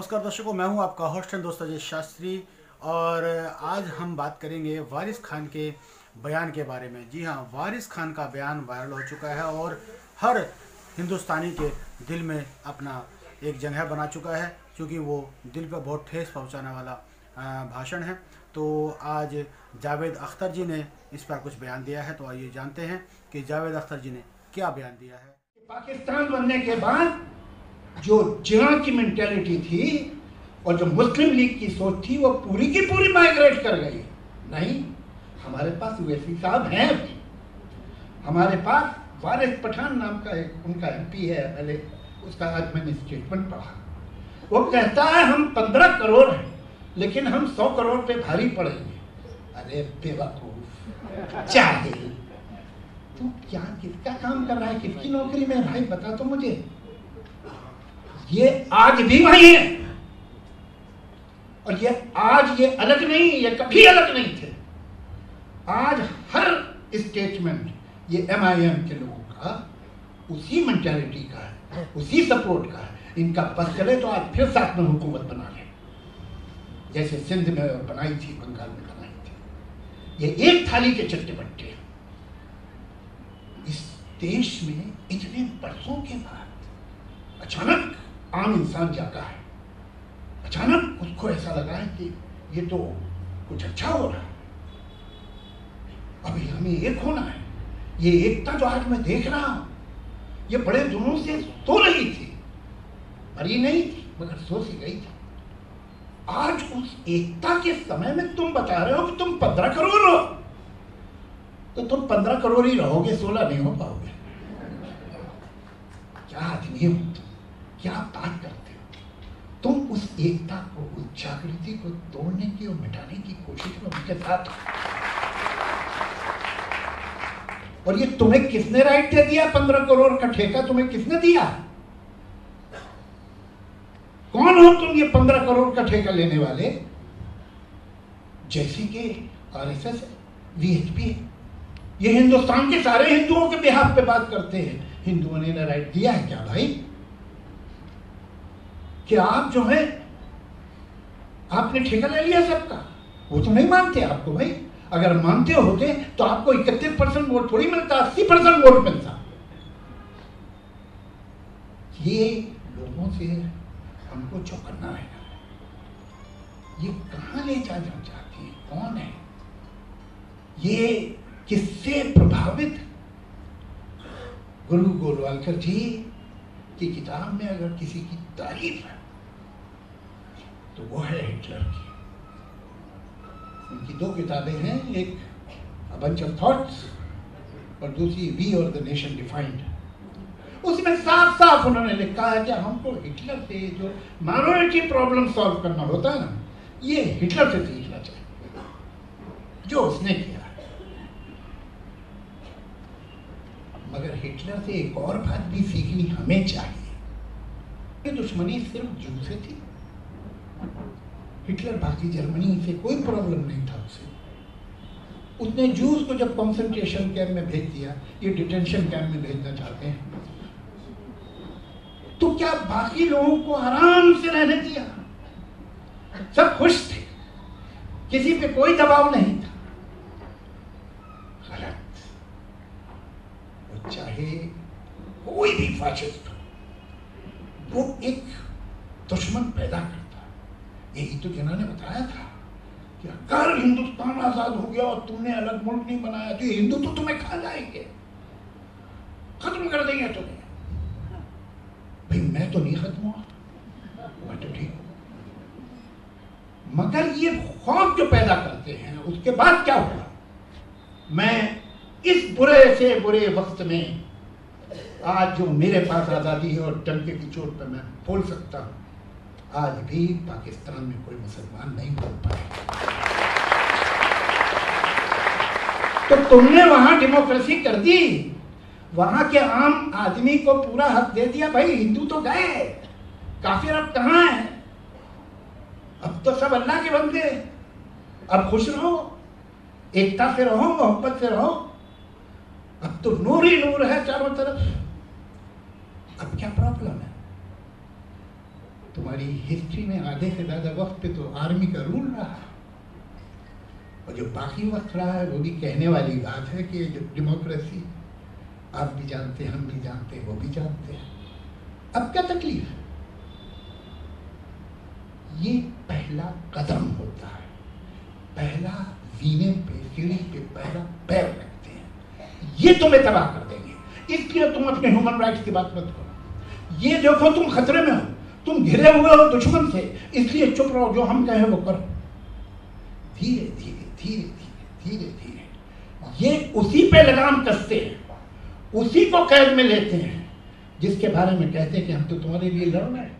नमस्कार दर्शकों, मैं हूँ आपका होस्ट एंड दोस्त अजय शास्त्री और आज हम बात करेंगे वारिस खान के बयान के बारे में। जी हाँ वारिस खान का बयान वायरल हो चुका है और हर हिंदुस्तानी के दिल में अपना एक जगह बना चुका है, क्योंकि वो दिल पर बहुत ठेस पहुँचाने वाला भाषण है। तो आज जावेद अख्तर जी ने इस पर कुछ बयान दिया है तो आइए जानते हैं कि जावेद अख्तर जी ने क्या बयान दिया है। पाकिस्तान बनने के बाद जो जिना की मेंटेलिटी थी और जो मुस्लिम लीग की सोच थी, वो पूरी की पूरी माइग्रेट कर गई। नहीं, हमारे पास वैसी साहब हैं हमारे पास वारिस पठान नाम का एक, उनका एमपी है, पहले उसका आज मैंने स्टेटमेंट पढ़ा। वो कहता है, हम पंद्रह करोड़ हैं, लेकिन हम सौ करोड़ पे भारी पड़ेंगे। अरे, बेवकूफ़। चाहे। तू क्या, किसका काम कर रहा है? किसकी नौकरी में भाई, बता तो मुझे। ये आज भी वही है। और ये आज ये अलग नहीं ये कभी अलग नहीं थे। आज हर स्टेटमेंट ये एम आई एम के लोगों का उसी मेंटेलिटी का है उसी सपोर्ट का है। इनका बस चले तो आज फिर साथ में हुकूमत बना ले। जैसे सिंध में बनाई थी बंगाल में बनाई थी। ये एक थाली के चट्टे बट्टे इस देश में इतने बरसों के बाद अचानक आम इंसान जाता है। अचानक उसको ऐसा लगा है कि ये तो कुछ अच्छा हो रहा है। अभी हमें एक होना है। ये एकता जो आज मैं देख रहा हूँ, ये बड़े दिनों से सो रही थी। मरी नहीं थी, मगर सो सी गई थी। आज उस एकता के समय में तुम बता रहे हो कि तुम पंद्रह करोड़ हो। तो तुम पंद्रह करोड़ ही रहोगे, सोलह नहीं हो पाओगे। क्या आदमी हो? क्या बात करते हो? तुम उस एकता को, उस जागृति को तोड़ने की और मिटाने की कोशिश में उनके साथ। हो और ये तुम्हें किसने राइट दे दिया? पंद्रह करोड़ का ठेका तुम्हें किसने दिया? कौन हो तुम ये पंद्रह करोड़ का ठेका लेने वाले? जैसे कि आरएसएस वीएचपी है ये हिंदुस्तान के सारे हिंदुओं के बिहार पे बात करते हैं। हिंदुओं ने राइट दिया है क्या भाई? कि आप जो है, आपने ठेका ले लिया सबका? वो तो नहीं मानते आपको भाई। अगर मानते होते तो आपको इकतीस परसेंट वोट थोड़ी मिलता, अस्सी परसेंट वोट मिलता। ये लोगों से हमको चौकन्ना है ये कहाँ ले जा चाहती है? कौन है? ये किससे प्रभावित? गुरु गोलवालकर जी, की किताब में अगर किसी की तारीफ़ है तो वो है हिटलर की उनकी दो किताबें हैं, एक बंच ऑफ़ थॉट्स और दूसरी वी और द नेशन डिफाइंड उसमें साफ़ साफ़ उन्होंने लिखा है कि हमको हिटलर से जो माइनॉरिटी प्रॉब्लम सॉल्व करना होता है ना, ये हिटलर से सीखना चाहिए, जो उसने किया। मगर हिटलर से एक और बात भी सीखनी हमें चाहिए। दुश्मनी सिर्फ़ जू से थी। हिटलर बाकी जर्मनी से कोई प्रॉब्लम नहीं था उसे। उसने जूस को जब कॉन्सेंट्रेशन कैंप में भेज दिया, ये डिटेंशन कैंप में भेजना चाहते हैं। तो क्या बाकी लोगों को आराम से रहने दिया? सब खुश थे। किसी पे कोई दबाव नहीं था। गलत। वो चाहे कोई भी फाशिस्ट हो, वो एक दुश्मन पैदा यही तो जना ने बताया था कि अगर हिंदुस्तान आज़ाद हो गया और तुमने अलग मुल्क नहीं बनाया तो हिंदू तो तुम्हें खा जाएँगे। खत्म कर देंगे तुम्हें। भाई, मैं तो नहीं खत्म हुआ। मैं तो ठीक मगर ये खौफ जो पैदा करते हैं, उसके बाद क्या हुआ? मैं इस बुरे से बुरे वक्त में, आज जो मेरे पास आज़ादी है और टंके की चोट पर मैं बोल सकता हूँ आज भी पाकिस्तान में कोई मुसलमान नहीं बोल पाए तो तुमने वहाँ डेमोक्रेसी कर दी। वहाँ के आम आदमी को पूरा हक दे दिया। भाई, हिंदू तो गए। काफिर अब कहाँ है? अब तो सब अल्लाह के बंदे अब खुश रहो। एकता से रहो, मोहब्बत से रहो। अब तो नूर ही नूर है चारों तरफ़। अब क्या प्रॉब्लम है? तुम्हारी हिस्ट्री में आधे से ज़्यादा वक्त पे तो आर्मी का रूल रहा है। और जो बाकी वक्त रहा है, वो भी कहने वाली बात है कि डेमोक्रेसी आप भी जानते हम भी जानते हैं, वो भी जानते हैं। अब क्या तकलीफ़ है? ये पहला कदम होता है। पहला जीने पे, सीढ़ी पे, पहला पैर रखते हैं। ये तुम्हें तबाह कर देंगे। इसलिए तुम अपने ह्यूमन राइट्स की बात मत करो। ये देखो तुम खतरे में हो। तुम घिरे हुए हो दुश्मन से। इसलिए चुप रहो, जो हम कहें वो करो। धीरे धीरे धीरे धीरे धीरे धीरे। ये उसी पे लगाम कसते हैं। उसी को कैद में लेते हैं, जिसके बारे में कहते हैं कि हम तो तुम्हारे लिए लड़ रहे हैं।